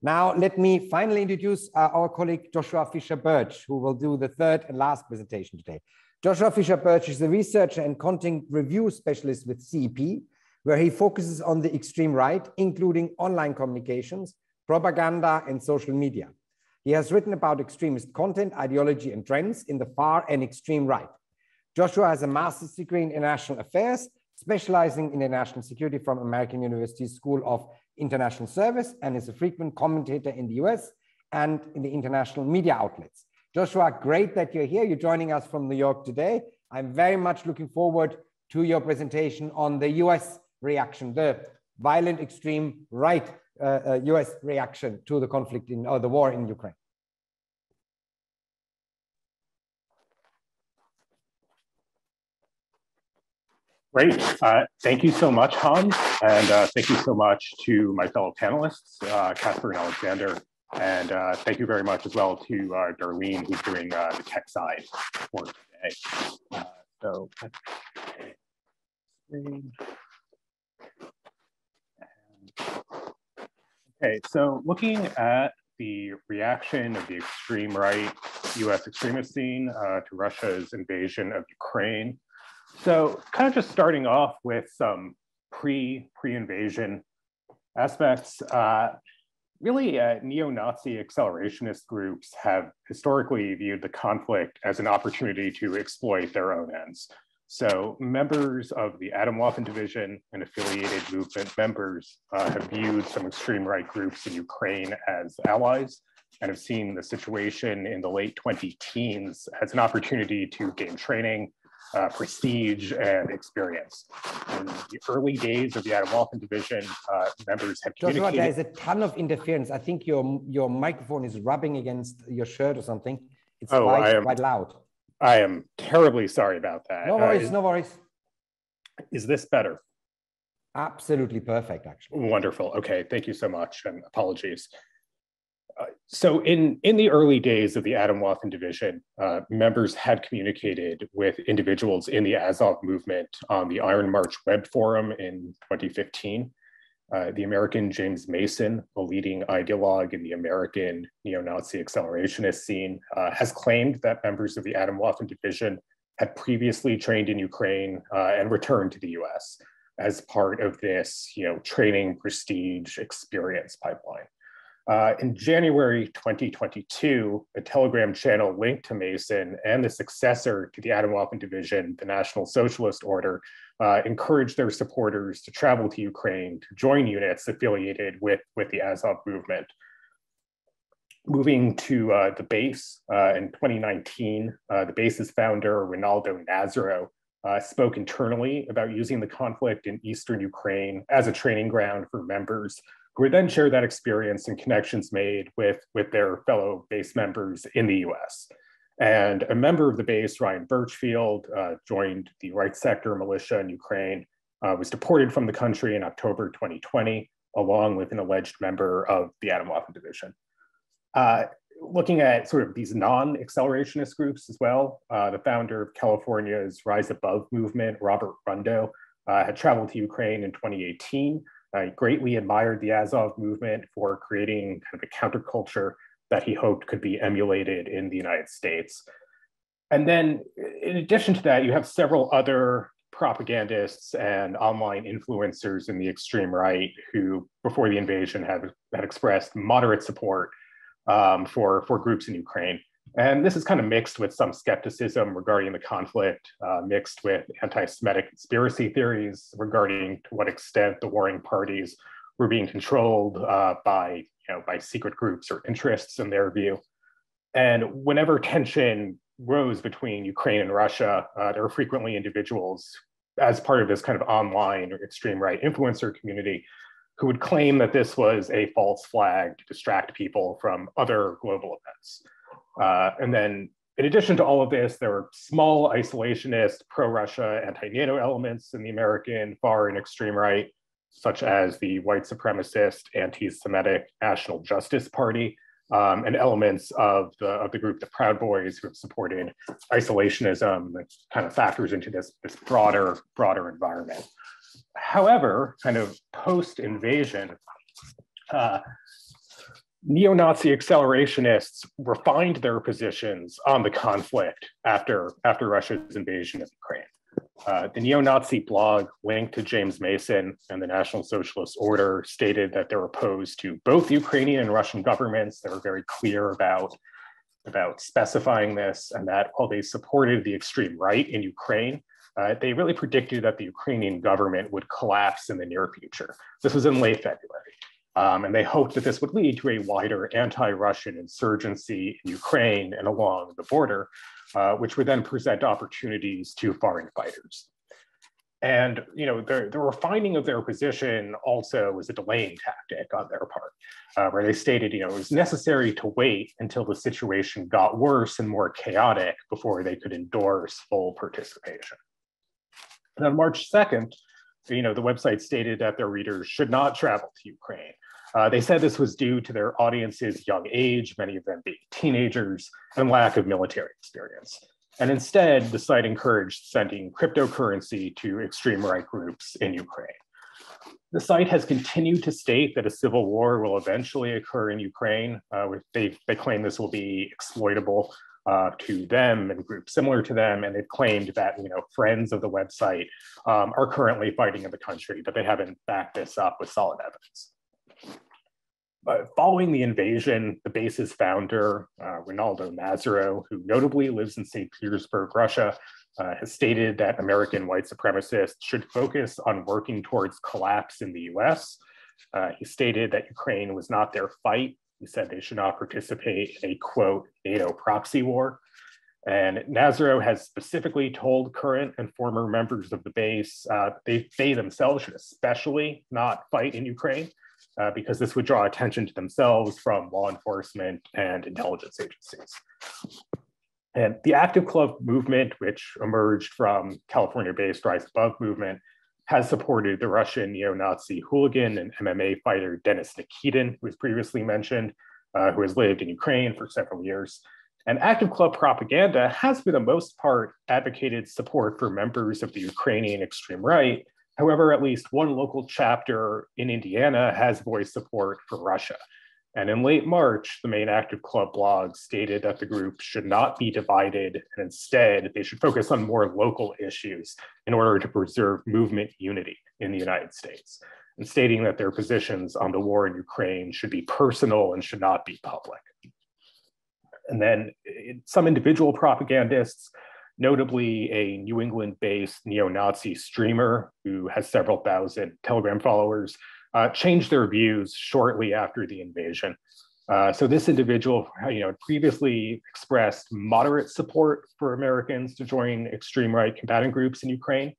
Now, let me finally introduce uh, our colleague Joshua Fisher Birch, who will do the third and last presentation today. Joshua Fisher Birch is a researcher and content review specialist with CEP, where he focuses on the extreme right, including online communications, propaganda, and social media. He has written about extremist content, ideology, and trends in the far and extreme right. Joshua has a master's degree in international affairs, specializing in international security from American University School of International Service, and is a frequent commentator in the US and in the international media outlets. Joshua, great that you're here. You're joining us from New York today. I'm very much looking forward to your presentation on the US reaction, the violent extreme right uh, uh, US reaction to the conflict in, or the war in Ukraine. Great. Uh, thank you so much, Hans. And uh, thank you so much to my fellow panelists, uh, and Alexander. And uh, thank you very much as well to uh, Darlene, who's doing uh, the tech side for today. so, okay, so looking at the reaction of the extreme right US extremist scene to Russia's invasion of Ukraine so kind of just starting off with some pre, pre-invasion aspects, uh, really uh, neo-Nazi accelerationist groups have historically viewed the conflict as an opportunity to exploit their own ends. So members of the Atomwaffen division and affiliated movement members uh, have viewed some extreme right groups in Ukraine as allies and have seen the situation in the late 20 teens as an opportunity to gain training, uh, prestige and experience. In the early days of the Atomwaffen division, uh, members had Joshua, there is a ton of interference. I think your your microphone is rubbing against your shirt or something. It's oh, quite, am, quite loud. I am terribly sorry about that. No worries, uh, is, no worries. Is this better? Absolutely perfect, actually. Wonderful. Okay, thank you so much, and apologies so in, in the early days of the Adam Atomwaffen division, uh, members had communicated with individuals in the Azov movement on the Iron March web forum in 2015. Uh, the American James Mason, a leading ideologue in the American neo-Nazi accelerationist scene, uh, has claimed that members of the Atomwaffen division had previously trained in Ukraine uh, and returned to the US as part of this you know, training prestige experience pipeline. Uh, in January 2022, a Telegram channel linked to Mason and the successor to the Atomwaffen Division, the National Socialist Order, uh, encouraged their supporters to travel to Ukraine to join units affiliated with, with the Azov movement. Moving to uh, the base uh, in 2019, uh, the base's founder, Rinaldo Nazzaro, uh, spoke internally about using the conflict in Eastern Ukraine as a training ground for members who would then share that experience and connections made with, with their fellow base members in the US. And a member of the base, Ryan Birchfield, uh, joined the right sector militia in Ukraine, uh, was deported from the country in October 2020, along with an alleged member of the Atomwaffen division. Uh, looking at sort of these non-accelerationist groups as well, uh, the founder of California's Rise Above movement, Robert Rundo, uh, had traveled to Ukraine in 2018 I greatly admired the Azov movement for creating kind of a counterculture that he hoped could be emulated in the United States. And then, in addition to that, you have several other propagandists and online influencers in the extreme right who, before the invasion, had, had expressed moderate support um, for, for groups in Ukraine. And this is kind of mixed with some skepticism regarding the conflict, uh, mixed with anti Semitic conspiracy theories regarding to what extent the warring parties were being controlled uh, by, you know, by secret groups or interests in their view. And whenever tension rose between Ukraine and Russia, uh, there were frequently individuals, as part of this kind of online or extreme right influencer community, who would claim that this was a false flag to distract people from other global events. Uh, and then in addition to all of this, there were small isolationist pro-Russia anti-NATO elements in the American far and extreme right, such as the white supremacist anti-Semitic National Justice Party, um, and elements of the, of the group, the Proud Boys, who have supported isolationism that kind of factors into this, this broader, broader environment. However, kind of post-invasion, uh, neo-Nazi accelerationists refined their positions on the conflict after, after Russia's invasion of Ukraine. Uh, the neo-Nazi blog linked to James Mason and the National Socialist Order stated that they're opposed to both Ukrainian and Russian governments. They were very clear about, about specifying this and that while they supported the extreme right in Ukraine, uh, they really predicted that the Ukrainian government would collapse in the near future. This was in late February. Um, and they hoped that this would lead to a wider anti-Russian insurgency in Ukraine and along the border, uh, which would then present opportunities to foreign fighters. And you know, the, the refining of their position also was a delaying tactic on their part, uh, where they stated, you know, it was necessary to wait until the situation got worse and more chaotic before they could endorse full participation. And on March 2nd, you know, the website stated that their readers should not travel to Ukraine. Uh, they said this was due to their audience's young age, many of them being teenagers, and lack of military experience. And instead, the site encouraged sending cryptocurrency to extreme right groups in Ukraine. The site has continued to state that a civil war will eventually occur in Ukraine. Uh, they, they claim this will be exploitable uh, to them and groups similar to them. And they've claimed that, you know, friends of the website um, are currently fighting in the country, but they haven't backed this up with solid evidence. But following the invasion, the base's founder, uh, Rinaldo Nazzaro, who notably lives in St. Petersburg, Russia, uh, has stated that American white supremacists should focus on working towards collapse in the US. Uh, he stated that Ukraine was not their fight, he said they should not participate in a quote NATO proxy war. And Nazzaro has specifically told current and former members of the base uh, they, they themselves should especially not fight in Ukraine uh, because this would draw attention to themselves from law enforcement and intelligence agencies. And the Active Club movement, which emerged from California-based Rise Above movement, has supported the Russian neo-Nazi hooligan and MMA fighter Denis Nikitin, who was previously mentioned, uh, who has lived in Ukraine for several years. And Active Club propaganda has, for the most part, advocated support for members of the Ukrainian extreme right. However, at least one local chapter in Indiana has voiced support for Russia. And in late March, the main Active Club blog stated that the group should not be divided and instead they should focus on more local issues in order to preserve movement unity in the United States, and stating that their positions on the war in Ukraine should be personal and should not be public. And then eh, some individual propagandists, notably a New England based neo Nazi streamer who has several thousand Telegram followers, uh, changed their views shortly after the invasion. Uh, so this individual, you know, previously expressed moderate support for Americans to join extreme right combatant groups in Ukraine.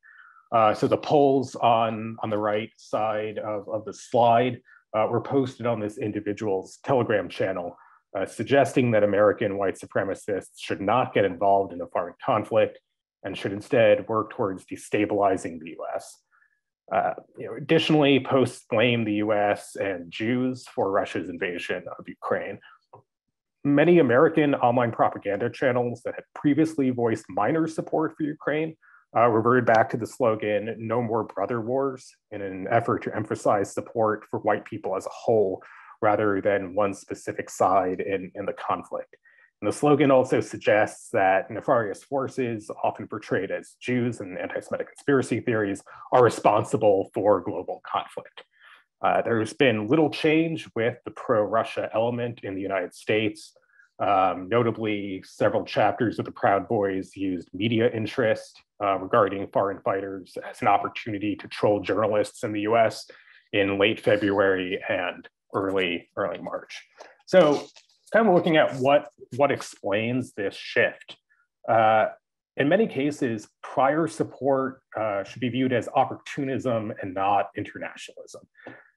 Uh, so the polls on, on the right side of, of the slide uh, were posted on this individual's Telegram channel, uh, suggesting that American white supremacists should not get involved in a foreign conflict and should instead work towards destabilizing the US. Uh, you know, additionally, posts blame the US and Jews for Russia's invasion of Ukraine. Many American online propaganda channels that had previously voiced minor support for Ukraine uh, reverted back to the slogan, no more brother wars, in an effort to emphasize support for white people as a whole, rather than one specific side in, in the conflict. And the slogan also suggests that nefarious forces, often portrayed as Jews and anti-Semitic conspiracy theories, are responsible for global conflict. Uh, there's been little change with the pro-Russia element in the United States. Um, notably, several chapters of the Proud Boys used media interest uh, regarding foreign fighters as an opportunity to troll journalists in the US in late February and early, early March. So kind of looking at what, what explains this shift. Uh, in many cases, prior support uh, should be viewed as opportunism and not internationalism.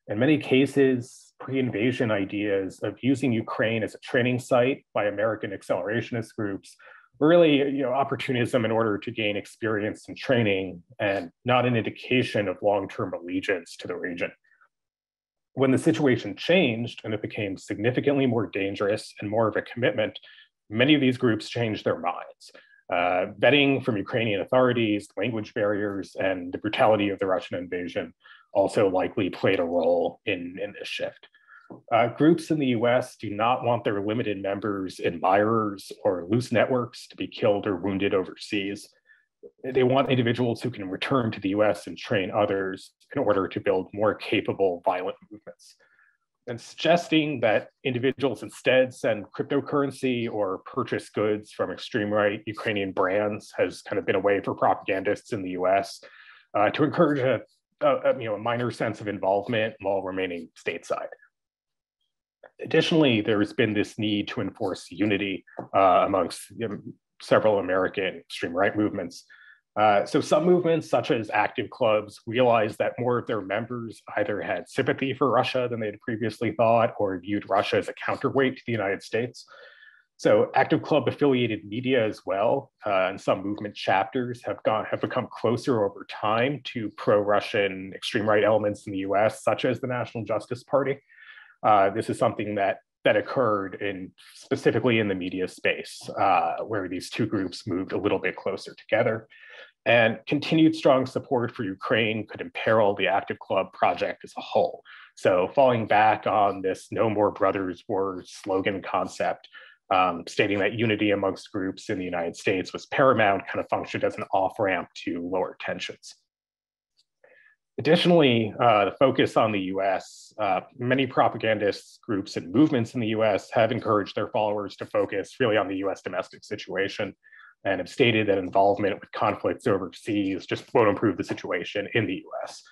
In many cases, pre-invasion ideas of using Ukraine as a training site by American accelerationist groups were really you know, opportunism in order to gain experience and training and not an indication of long-term allegiance to the region when the situation changed and it became significantly more dangerous and more of a commitment, many of these groups changed their minds. Uh, vetting from Ukrainian authorities, language barriers, and the brutality of the Russian invasion also likely played a role in, in this shift. Uh, groups in the US do not want their limited members, admirers, or loose networks to be killed or wounded overseas. They want individuals who can return to the US and train others in order to build more capable violent movements. And suggesting that individuals instead send cryptocurrency or purchase goods from extreme right Ukrainian brands has kind of been a way for propagandists in the US uh, to encourage a, a, you know, a minor sense of involvement while remaining stateside. Additionally, there's been this need to enforce unity uh, amongst you know, several American extreme right movements. Uh, so some movements, such as active clubs, realized that more of their members either had sympathy for Russia than they had previously thought, or viewed Russia as a counterweight to the United States. So active club affiliated media as well, uh, and some movement chapters have gone have become closer over time to pro-Russian extreme right elements in the U.S., such as the National Justice Party. Uh, this is something that that occurred in specifically in the media space, uh, where these two groups moved a little bit closer together. And continued strong support for Ukraine could imperil the Active Club project as a whole. So, falling back on this No More Brothers War slogan concept, um, stating that unity amongst groups in the United States was paramount, kind of functioned as an off ramp to lower tensions. Additionally, uh, the focus on the US, uh, many propagandist groups and movements in the US have encouraged their followers to focus really on the US domestic situation and have stated that involvement with conflicts overseas just won't improve the situation in the US.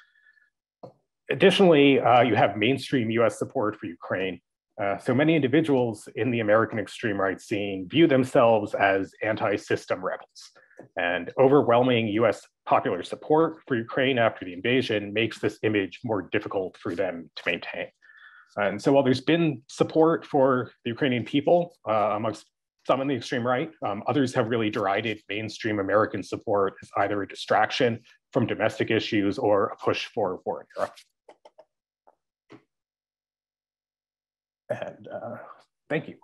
Additionally, uh, you have mainstream US support for Ukraine. Uh, so many individuals in the American extreme right scene view themselves as anti-system rebels. And overwhelming US popular support for Ukraine after the invasion makes this image more difficult for them to maintain. And so while there's been support for the Ukrainian people uh, amongst some in the extreme right. Um, others have really derided mainstream American support as either a distraction from domestic issues or a push for war in Europe. And uh, thank you.